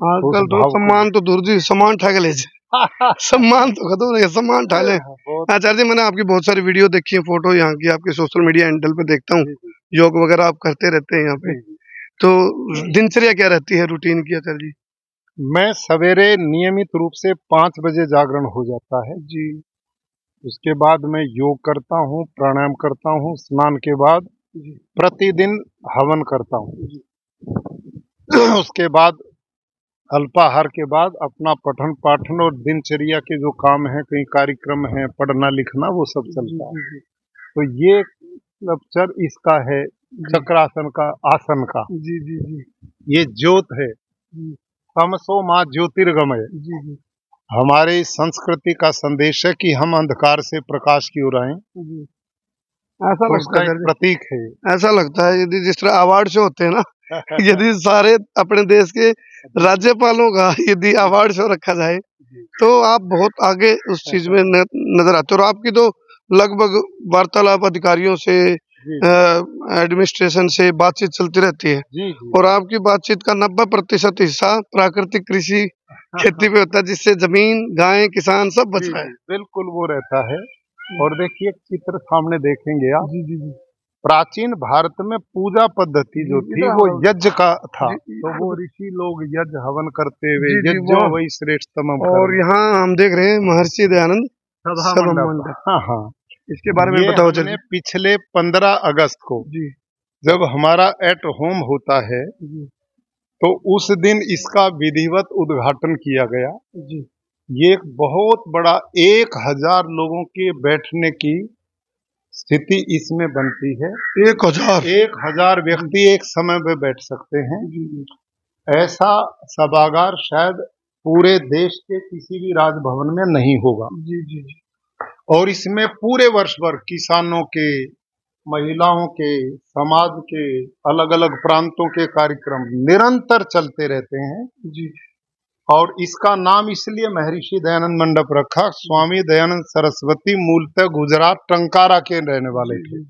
S1: आजकल तो सम्मान तो दूर जी सम्मान ठग ले जी। सम्मान तो खत्म नहीं सम्मान ठा ले आचार्य जी मैंने आपकी बहुत सारी वीडियो देखी है फ़ोटो यहाँ की आपके सोशल मीडिया हैंडल पे देखता हूँ। योग वगैरह आप करते रहते हैं यहाँ पे। तो दिनचर्या क्या रहती है रूटीन की आचार्य जी?
S2: मैं सवेरे नियमित रूप से पाँच बजे जागरण हो जाता है।
S1: जी।
S2: उसके बाद मैं योग करता हूँ प्राणायाम करता हूँ स्नान के बाद प्रतिदिन हवन करता हूँ। उसके बाद अल्पाहार के बाद अपना पठन पाठन और दिनचर्या के जो काम है कहीं कार्यक्रम है पढ़ना लिखना वो सब चलता है। तो ये लेक्चर इसका है चक्रासन का आसन का।
S1: जी जी जी।
S2: ये ज्योत है। तमसो माँ ज्योतिर्गमय।
S1: जी जी।
S2: हमारे संस्कृति का संदेश है कि हम अंधकार से प्रकाश की ओर आए।
S1: ऐसा
S2: तो
S1: लगता है
S2: प्रतीक है
S1: ऐसा लगता है यदि जिस तरह अवार्ड शो होते हैं ना यदि सारे अपने देश के राज्यपालों का यदि अवार्ड शो रखा जाए तो आप बहुत आगे उस चीज़ में नज़र आते और आपकी तो लगभग वार्तालाप अधिकारियों से एडमिनिस्ट्रेशन से बातचीत चलती रहती है।
S2: जी जी।
S1: और आपकी बातचीत का नब्बे प्रतिशत हिस्सा प्राकृतिक कृषि खेती पे होता है जिससे ज़मीन गाय किसान सब बच रहा है।
S2: बिल्कुल वो रहता है। और देखिए चित्र सामने देखेंगे आप।
S1: जी जी जी।
S2: प्राचीन भारत में पूजा पद्धति जो थी वो यज्ञ का था। तो वो ऋषि लोग यज्ञ हवन करते हुए यज्ञो
S1: वाह।
S2: श्रेष्ठतम
S1: और यहाँ हम देख रहे हैं महर्षि दयानंद।
S2: हाँ हाँ।
S1: इसके बारे में बताओ चलिए
S2: पिछले पंद्रह अगस्त को जब हमारा एट होम होता है तो उस दिन इसका विधिवत उद्घाटन किया गया।
S1: जी।
S2: ये एक बहुत बड़ा एक हज़ार लोगों के बैठने की स्थिति इसमें बनती है।
S1: एक हज़ार।
S2: एक हज़ार व्यक्ति एक समय में बैठ सकते हैं। ऐसा सभागार शायद पूरे देश के किसी भी राजभवन में नहीं होगा।
S1: जी जी जी।
S2: और इसमें पूरे वर्ष भर किसानों के महिलाओं के समाज के अलग अलग प्रांतों के कार्यक्रम निरंतर चलते रहते हैं।
S1: जी।
S2: और इसका नाम इसलिए महर्षि दयानंद मंडप रखा स्वामी दयानंद सरस्वती मूलतः गुजरात टंकारा के रहने वाले थे।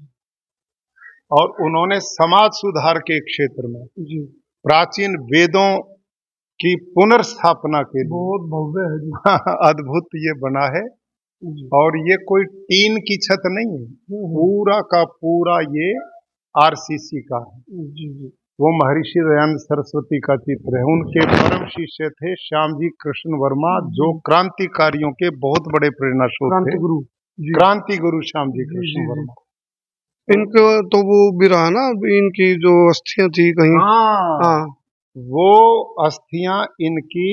S2: और उन्होंने समाज सुधार के क्षेत्र में प्राचीन वेदों की पुनर्स्थापना के लिए
S1: बहुत भव्य है
S2: अद्भुत ये बना है। और ये कोई टीन की छत नहीं है पूरा का पूरा ये आरसीसी का है।
S1: जी जी।
S2: वो महर्षि दयानंद सरस्वती का चित्र है। उनके परम शिष्य थे श्याम जी कृष्ण वर्मा जो क्रांतिकारियों के बहुत बड़े प्रेरणा स्रोत थे।
S1: गुरु
S2: क्रांति गुरु श्याम जी कृष्ण वर्मा।
S1: इनको तो वो भी रहा ना इनकी जो अस्थियाँ थी कहीं।
S2: हाँ।
S1: हाँ।
S2: वो अस्थियाँ इनकी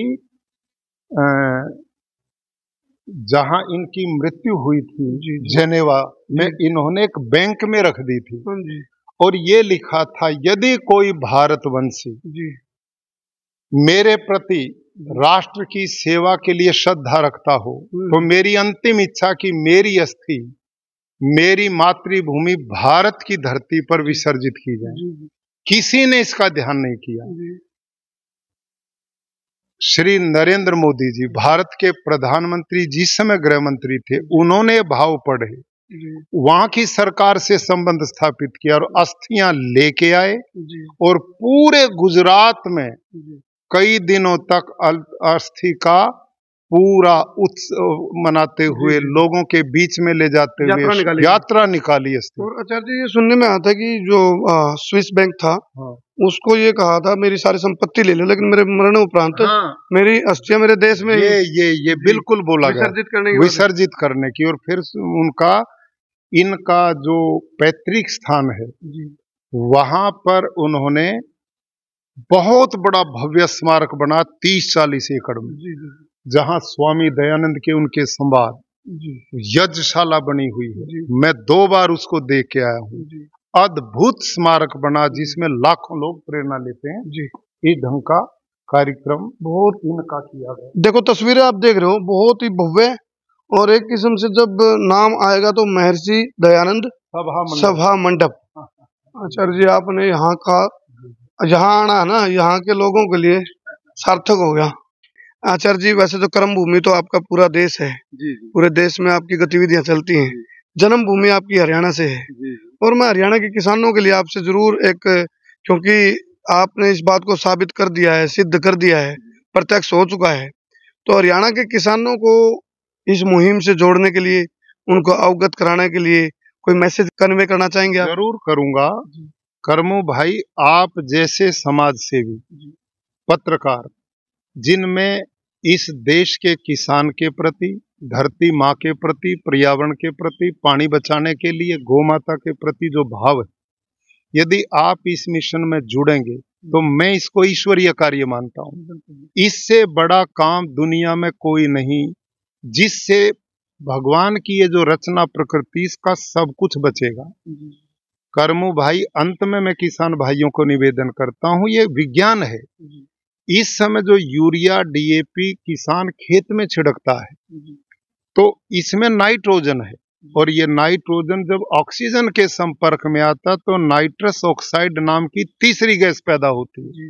S2: जहाँ इनकी मृत्यु हुई थी। जेनेवा में इन्होंने एक बैंक में रख दी थी।
S1: हाँ जी।
S2: और ये लिखा था यदि कोई भारतवंशी
S1: जी।
S2: मेरे प्रति राष्ट्र की सेवा के लिए श्रद्धा रखता हो तो मेरी अंतिम इच्छा की मेरी अस्थि मेरी मातृभूमि भारत की धरती पर विसर्जित की जाए। किसी ने इसका ध्यान नहीं किया। श्री नरेंद्र मोदी जी भारत के प्रधानमंत्री जिस समय गृह मंत्री थे उन्होंने भाव पढ़े वहाँ की सरकार से संबंध स्थापित किया और अस्थियाँ लेके आए और पूरे गुजरात में कई दिनों तक अस्थि का पूरा उत्सव मनाते हुए लोगों के बीच में ले जाते
S1: यात्रा
S2: हुए
S1: निकाली।
S2: यात्रा निकाली इसने
S1: और आचार्य जी ये सुनने में आता कि जो स्विस बैंक था
S2: हाँ।
S1: उसको ये कहा था मेरी सारी संपत्ति ले लो लेकिन मेरे मरण उपरांत
S2: हाँ,
S1: मेरी अस्थियाँ मेरे देश में
S2: ये ये ये बिल्कुल बोला गया।
S1: विसर्जित करने की
S2: विसर्जित करने की और फिर उनका इनका जो पैतृक स्थान है वहाँ पर उन्होंने बहुत बड़ा भव्य स्मारक बना तीस चालीस एकड़ में जहाँ स्वामी दयानंद के उनके संवाद यज्ञशाला बनी हुई है। मैं दो बार उसको देख के आया हूँ। अद्भुत स्मारक बना जिसमें लाखों लोग प्रेरणा लेते हैं।
S1: जी।
S2: इस ढंग का कार्यक्रम बहुत इनका किया गया।
S1: देखो तस्वीरें आप देख रहे हो बहुत ही भव्य और एक किस्म से जब नाम आएगा तो महर्षि दयानंद
S2: सभा मंडप।
S1: आचार्य जी आपने यहाँ का यहाँ आना है ना यहाँ के लोगों के लिए सार्थक हो गया। आचार्य जी वैसे तो कर्म भूमि तो आपका पूरा देश है।
S2: जी जी।
S1: पूरे देश में आपकी गतिविधियाँ चलती हैं। जन्म भूमि आपकी हरियाणा से है।
S2: जी।
S1: और मैं हरियाणा के किसानों के लिए आपसे ज़रूर एक क्योंकि आपने इस बात को साबित कर दिया है सिद्ध कर दिया है प्रत्यक्ष हो चुका है। तो हरियाणा के किसानों को इस मुहिम से जोड़ने के लिए उनको अवगत कराने के लिए कोई मैसेज कन्वे करना चाहेंगे आप?
S2: ज़रूर करूँगा। करमू भाई आप जैसे समाज सेवी पत्रकार जिनमें इस देश के किसान के प्रति धरती माँ के प्रति पर्यावरण के प्रति पानी बचाने के लिए गौ माता के प्रति जो भाव है यदि आप इस मिशन में जुड़ेंगे तो मैं इसको ईश्वरीय कार्य मानता हूँ। इससे बड़ा काम दुनिया में कोई नहीं जिससे भगवान की ये जो रचना प्रकृति इसका सब कुछ बचेगा। कर्मू भाई अंत में मैं किसान भाइयों को निवेदन करता हूँ ये विज्ञान है। इस समय जो यूरिया डीएपी किसान खेत में छिड़कता है तो इसमें नाइट्रोजन है। और ये नाइट्रोजन जब ऑक्सीजन के संपर्क में आता तो नाइट्रस ऑक्साइड नाम की तीसरी गैस पैदा होती है।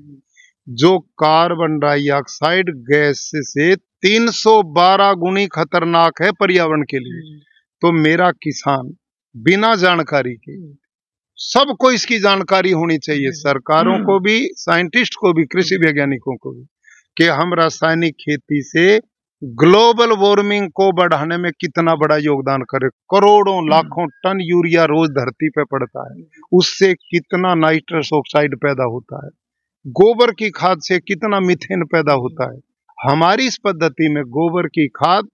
S2: जो कार्बन डाइऑक्साइड गैस से 312 गुनी खतरनाक है पर्यावरण के लिए। तो मेरा किसान बिना जानकारी के सबको इसकी जानकारी होनी चाहिए। सरकारों को भी साइंटिस्ट को भी कृषि वैज्ञानिकों को भी कि हम रासायनिक खेती से ग्लोबल वार्मिंग को बढ़ाने में कितना बड़ा योगदान करे। करोड़ों लाखों टन यूरिया रोज धरती पे पड़ता है। उससे कितना नाइट्रस ऑक्साइड पैदा होता है? गोबर की खाद से कितना मिथेन पैदा होता है? हमारी इस पद्धति में गोबर की खाद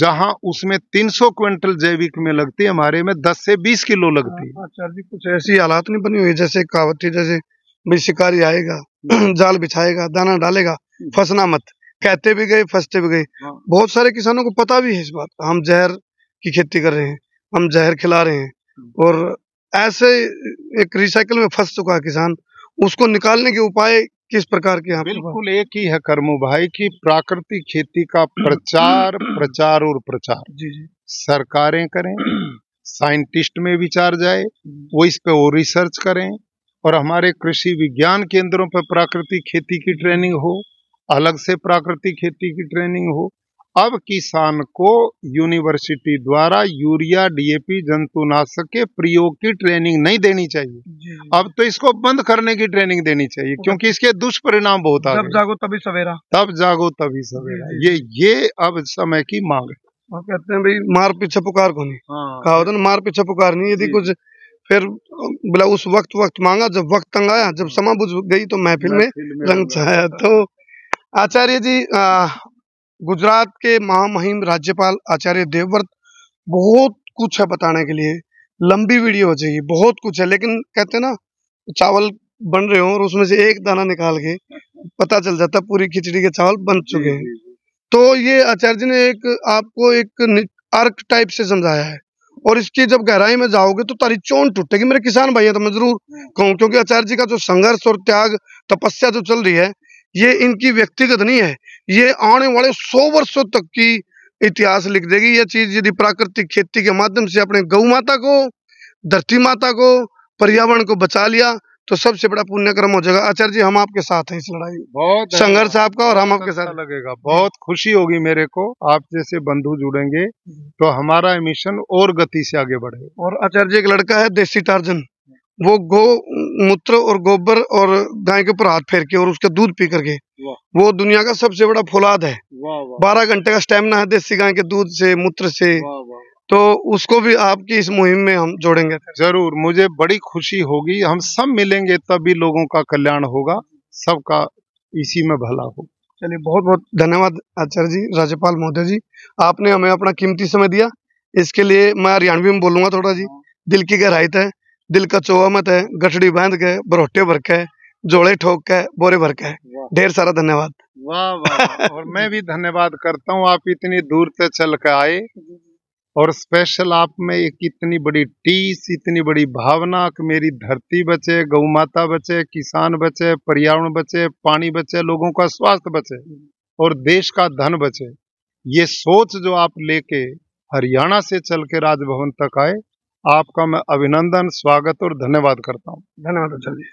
S2: जहाँ उसमें 300 क्विंटल जैविक में लगती है हमारे में 10 से 20 किलो लगती है।
S1: आचार्य जी कुछ ऐसी हालात नहीं बनी हुई जैसे थी जैसे भाई शिकारी आएगा जाल बिछाएगा दाना डालेगा फंसना मत। कहते भी गए फंसते भी गए।
S2: हाँ।
S1: बहुत सारे किसानों को पता भी है इस बात हम जहर की खेती कर रहे हैं हम जहर खिला रहे हैं। और ऐसे एक रिसाइकल में फंस चुका किसान उसको निकालने के उपाय किस प्रकार की
S2: बिल्कुल एक ही है कर्मो भाई की प्राकृतिक खेती का प्रचार प्रचार और प्रचार।
S1: जी जी।
S2: सरकारें करें साइंटिस्ट में विचार जाए वो इस पे और रिसर्च करें और हमारे कृषि विज्ञान केंद्रों पर प्राकृतिक खेती की ट्रेनिंग हो अलग से प्राकृतिक खेती की ट्रेनिंग हो अब किसान को यूनिवर्सिटी द्वारा यूरिया डीएपी जंतुनाशक के प्रयोग की ट्रेनिंग नहीं देनी चाहिए। अब तो इसको बंद करने की ट्रेनिंग देनी चाहिए क्योंकि इसके दुष्परिणाम बहुत आ
S1: जब
S2: गए
S1: जागो तभी सवेरा।
S2: तब जागो तभी सवेरा। ये ये अब समय की मांग है।
S1: और कहते हैं भाई मार पीछे पुकार को नहीं कहा होता ना मार पीछे पुकार नहीं यदि कुछ फिर बोला उस वक्त वक्त मांगा जब वक्त तंग आया जब समा बुझ गई तो महफिल में रंग छाया। तो आचार्य जी आ, गुजरात के महामहिम राज्यपाल आचार्य देवव्रत बहुत कुछ है बताने के लिए। लंबी वीडियो हो जाएगी बहुत कुछ है। लेकिन कहते हैं ना चावल बन रहे हो और उसमें से एक दाना निकाल के पता चल जाता पूरी खिचड़ी के चावल बन चुके हैं। तो ये आचार्य जी ने एक आपको एक अर्क टाइप से समझाया है। और इसकी जब गहराई में जाओगे तो तारी चोन टूटेगी। मेरे किसान भाई हैं तो मैं ज़रूर कहूँ क्योंकि आचार्य जी का जो संघर्ष और त्याग तपस्या जो चल रही है ये इनकी व्यक्तिगत नहीं है। ये आने वाले सौ वर्षों तक की इतिहास लिख देगी ये चीज़ यदि प्राकृतिक खेती के माध्यम से अपने गौ माता को धरती माता को पर्यावरण को बचा लिया तो सबसे बड़ा पुण्य कर्म हो जाएगा। आचार्य जी हम आपके साथ हैं इस लड़ाई
S2: बहुत
S1: संघर्ष आपका और हम आपके
S2: अच्छा
S1: साथ
S2: लगेगा। बहुत खुशी होगी मेरे को। आप जैसे बंधु जुड़ेंगे तो हमारा मिशन और गति से आगे बढ़ेगा।
S1: और आचार्य जी एक लड़का है देसी टार्जन। वो गो मूत्र और गोबर और गाय के ऊपर हाथ फेर के और उसका दूध पी करके वो दुनिया का सबसे बड़ा फौलाद है। बारह घंटे का स्टेमिना है देसी गाय के दूध से मूत्र से। तो उसको भी आपकी इस मुहिम में हम जोड़ेंगे।
S2: ज़रूर मुझे बड़ी खुशी होगी। हम सब मिलेंगे तभी लोगों का कल्याण होगा। सबका इसी में भला हो।
S1: चलिए बहुत बहुत धन्यवाद आचार्य जी राज्यपाल महोदय जी। आपने हमें अपना कीमती समय दिया। इसके लिए मैं हरियाणवी में बोलूँगा थोड़ा जी। दिल की गहराई है दिल का चोवा मत है गठड़ी बाँध के बरोटे भर के जोड़े ठोक के बोरे भर के। ढेर सारा धन्यवाद।
S2: वाह वाह। और मैं भी धन्यवाद करता हूँ आप इतनी दूर से चल के आए। और स्पेशल आप में एक इतनी बड़ी टीस इतनी बड़ी भावना कि मेरी धरती बचे गौ माता बचे किसान बचे पर्यावरण बचे पानी बचे लोगों का स्वास्थ्य बचे और देश का धन बचे। ये सोच जो आप लेके हरियाणा से चल के राजभवन तक आए आपका मैं अभिनंदन स्वागत और धन्यवाद करता हूँ।
S1: धन्यवाद अच्छा जी